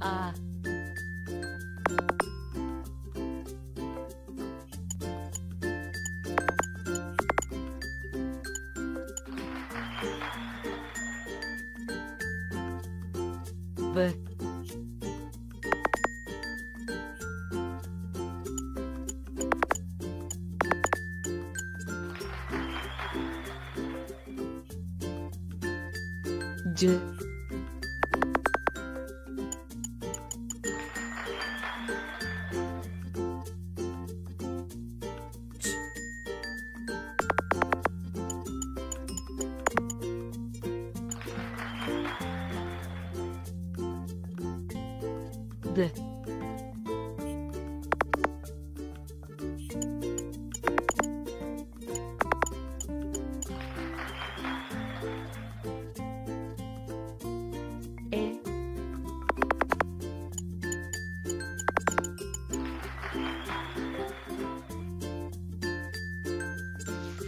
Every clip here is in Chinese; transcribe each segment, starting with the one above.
啊。v d D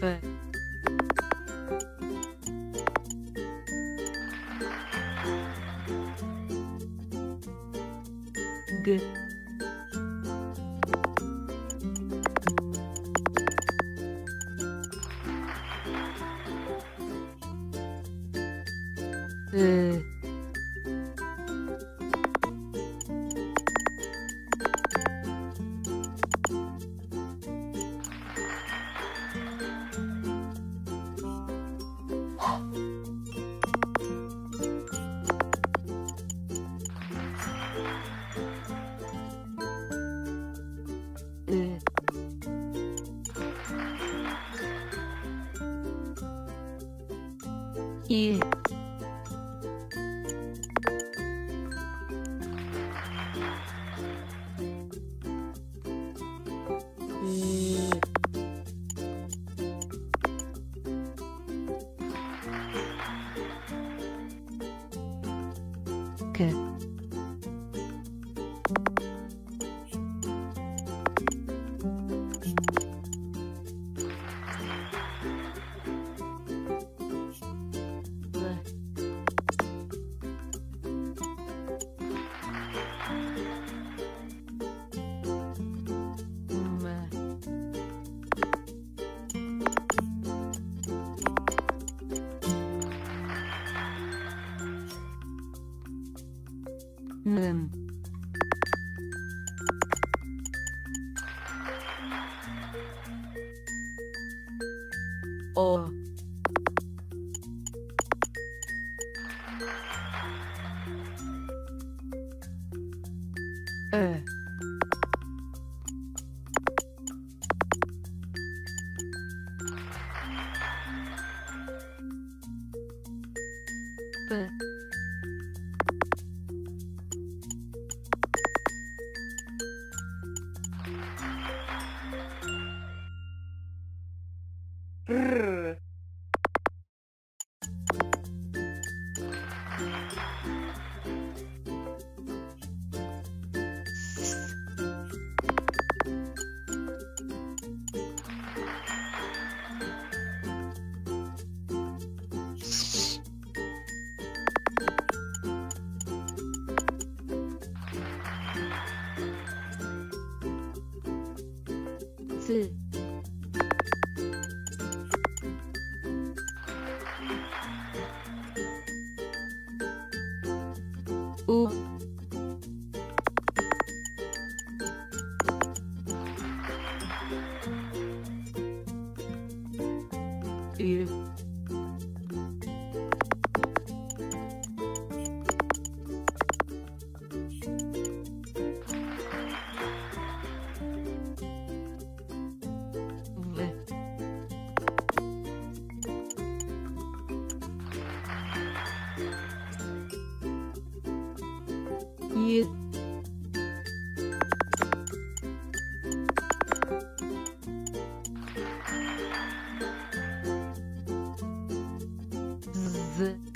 E 끝. 끝. İ J 음. 어. 에. 네. 嗯四 U U Y Z